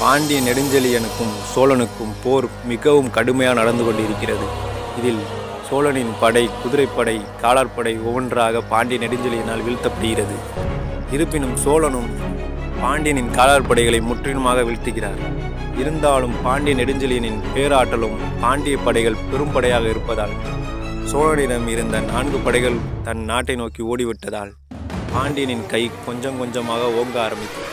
பாண்டிய நெடுஞ்செழியனுக்கும் சோழனுக்கும் போர் மிகவும் கடுமையாக நடந்து கொண்டிருக்கிறது. இதில் சோழனின் படை குதிரைப்படை காலாட்படை ஒவ்வொன்றாக பாண்டிய நெடுஞ்செழியனால் வீழ்த்தப்படுகிறது. இருப்பினும் சோழனும் பாண்டியனின் காலாட்படைகளை முற்றிலுமாக வீழ்த்துகிறார். இருந்தாலும் பாண்டிய நெடுஞ்செழியனின் பேராற்றலும் பாண்டிய படைகள் பெரும் படையாக இருப்பதால் சோழனிடம் இருந்த நான்கு படைகள் தன் நாட்டை நோக்கி ஓடிவிட்டதால் பாண்டியனின் கை கொஞ்சம் கொஞ்சமாக ஓங்க ஆரம்பித்தது.